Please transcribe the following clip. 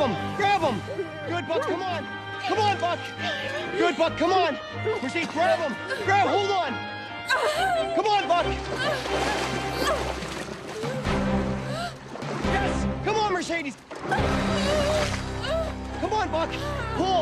him! Grab him! Good, Buck, come on! Come on, Buck! Good, Buck, come on! Mercedes, grab him! Grab, hold on! Come on, Buck! Yes! Come on, Mercedes! Come on, Buck! Pull!